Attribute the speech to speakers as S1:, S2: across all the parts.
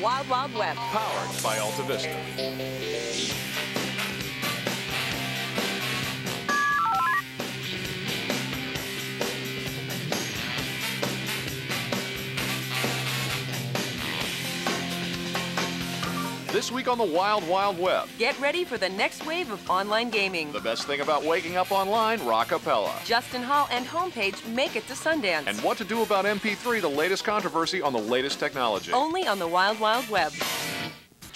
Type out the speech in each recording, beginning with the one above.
S1: Wild Wild Web.
S2: Powered by Alta Vista. This week on the Wild Wild Web,
S1: Get ready for the next wave of online gaming.
S2: the best thing about waking up online, rockapella.
S1: Justin Hall and Homepage make it to Sundance.
S2: And what to do about MP3, the latest controversy on the latest technology.
S1: Only on the Wild Wild Web.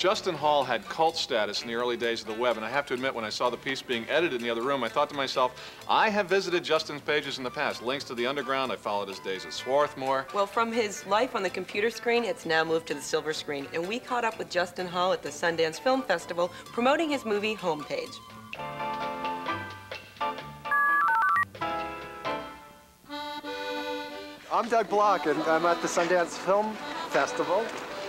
S2: Justin Hall had cult status in the early days of the web, and I have to admit, when I saw the piece being edited in the other room, I thought to myself, I have visited Justin's pages in the past. Links to the underground, I followed his days at Swarthmore.
S1: Well, from his life on the computer screen, it's now moved to the silver screen. And we caught up with Justin Hall at the Sundance Film Festival promoting his movie Homepage.
S3: I'm Doug Block, and I'm at the Sundance Film Festival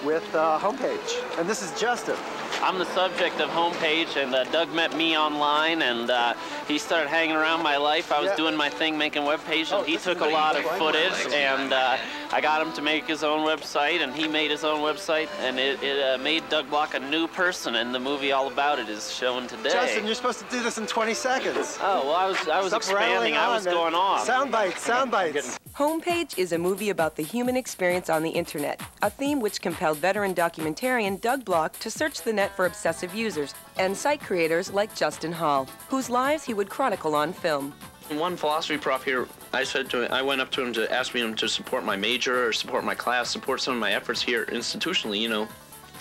S3: with uh, Homepage. And this is Justin.
S4: I'm the subject of Homepage, and uh, Doug met me online, and uh, he started hanging around my life. I was
S3: Yeah.
S4: doing my thing, making web pages.
S3: Oh,
S4: he took a lot of footage, and uh, I got him to make his own website, and he made his own website, and it, it uh, made Doug Block a new person. And the movie all about it is shown today.
S3: Justin, you're supposed to do this in 20 seconds.
S4: oh well, I was I was
S3: Stop
S4: expanding. I
S3: on,
S4: was
S3: man.
S4: going off.
S3: Sound bites, sound bites.
S1: Homepage is a movie about the human experience on the internet, a theme which compelled veteran documentarian Doug Block to search the net for obsessive users and site creators like Justin Hall, whose lives he would chronicle on film.
S4: One philosophy prof here, I said to him, I went up to him to ask him to support my major or support my class, support some of my efforts here institutionally. You know,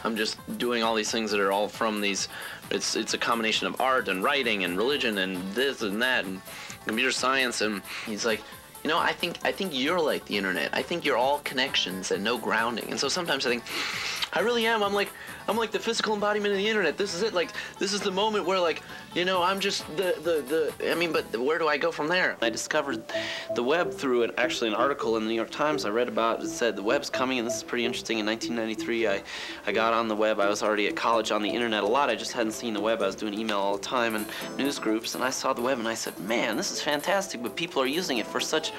S4: I'm just doing all these things that are all from these. It's it's a combination of art and writing and religion and this and that and computer science. And he's like, you know, I think I think you're like the internet. I think you're all connections and no grounding. And so sometimes I think, I really am. I'm like I'm like the physical embodiment of the internet. This is it. Like this is the moment where like you know I'm just the the the. I mean, but where do I go from there? I discovered the web through an actually an article in the New York Times I read about. It said the web's coming, and this is pretty interesting. In 1993, I I got on the web. I was already at college on the internet a lot. I just hadn't seen the web. I was doing email all the time and news groups, and I saw the web and I said, man, this is fantastic. But people are using it for such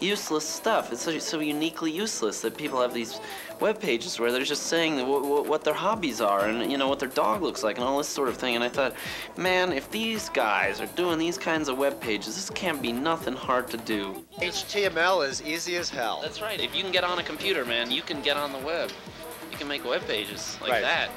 S4: useless stuff. It's so, so uniquely useless that people have these web pages where they're just saying what, their hobbies are and you know what their dog looks like and all this sort of thing. And I thought, man, if these guys are doing these kinds of web pages, this can't be nothing hard to do.
S3: HTML is easy as hell.
S4: That's right. If you can get on a computer, man, you can get on the web. You can make web pages like
S3: Right.
S4: that.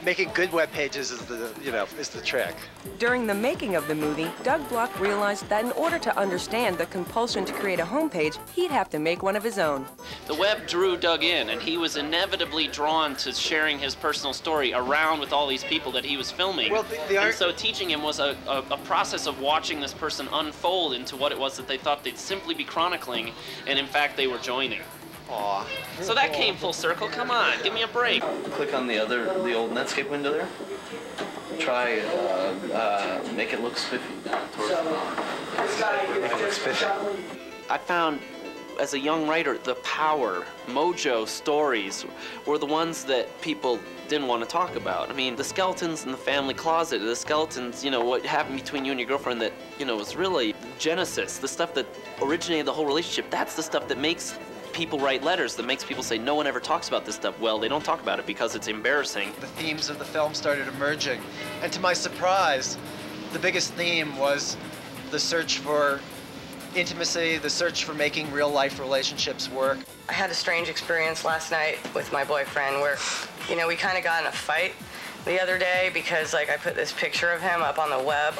S3: Making good web pages is the, you know, is the trick.
S1: During the making of the movie, Doug Block realized that in order to understand the compulsion to create a homepage, he'd have to make one of his own.
S4: The web drew Doug in, and he was inevitably drawn to sharing his personal story around with all these people that he was filming.
S3: Well, the- the
S4: and so teaching him was a, a, a process of watching this person unfold into what it was that they thought they'd simply be chronicling, and in fact they were joining.
S3: Aw.
S4: So that came full circle. Come on, give me a break. Click on the other, the old Netscape window there. Try, uh, uh, make it look spiffy. I found, as a young writer, the power, mojo stories were the ones that people didn't want to talk about. I mean, the skeletons in the family closet, the skeletons, you know, what happened between you and your girlfriend that, you know, was really genesis, the stuff that originated the whole relationship. That's the stuff that makes people write letters, that makes people say, no one ever talks about this stuff. Well, they don't talk about it because it's embarrassing.
S3: The themes of the film started emerging. And to my surprise, the biggest theme was the search for intimacy, the search for making real life relationships work.
S5: I had a strange experience last night with my boyfriend where, you know, we kind of got in a fight the other day because, like, I put this picture of him up on the web.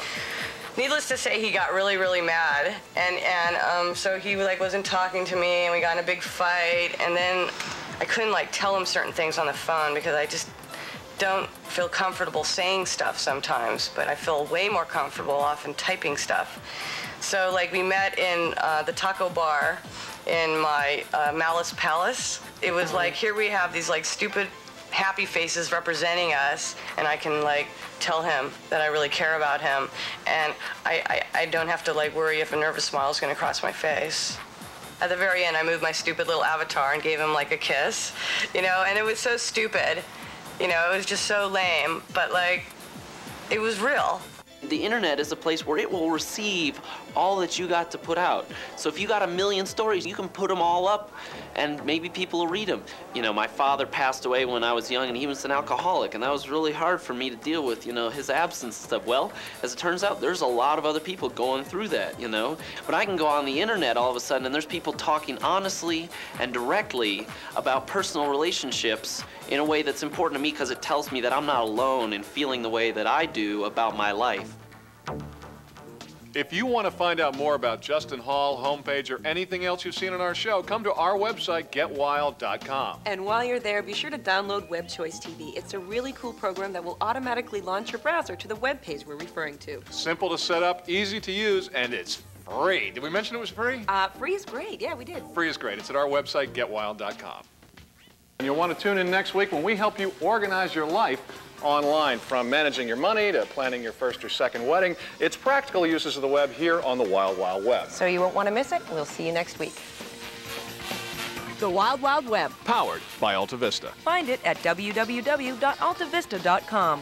S5: Needless to say, he got really, really mad, and and um, so he like wasn't talking to me, and we got in a big fight, and then I couldn't like tell him certain things on the phone because I just don't feel comfortable saying stuff sometimes, but I feel way more comfortable often typing stuff. So like we met in uh, the taco bar in my uh, Malice Palace. It was like here we have these like stupid happy faces representing us, and I can like tell him that I really care about him, and I, I, I don't have to like worry if a nervous smile is gonna cross my face. At the very end, I moved my stupid little avatar and gave him like a kiss, you know, and it was so stupid. You know, it was just so lame, but like, it was real.
S4: The internet is a place where it will receive all that you got to put out. So if you got a million stories, you can put them all up and maybe people will read them. You know, my father passed away when I was young and he was an alcoholic and that was really hard for me to deal with, you know, his absence and stuff. Well, as it turns out, there's a lot of other people going through that, you know. But I can go on the internet all of a sudden and there's people talking honestly and directly about personal relationships in a way that's important to me because it tells me that I'm not alone in feeling the way that I do about my life.
S2: If you want to find out more about Justin Hall, homepage, or anything else you've seen on our show, come to our website, getwild.com.
S1: And while you're there, be sure to download Web Choice TV. It's a really cool program that will automatically launch your browser to the web page we're referring to.
S2: Simple to set up, easy to use, and it's free. Did we mention it was free?
S1: Uh, free is great. Yeah, we did.
S2: Free is great. It's at our website, getwild.com. And you'll want to tune in next week when we help you organize your life online, from managing your money to planning your first or second wedding. It's practical uses of the web here on the Wild Wild Web.
S1: So you won't want to miss it. We'll see you next week. The Wild Wild Web.
S2: Powered by Alta Vista.
S1: Find it at www.altavista.com.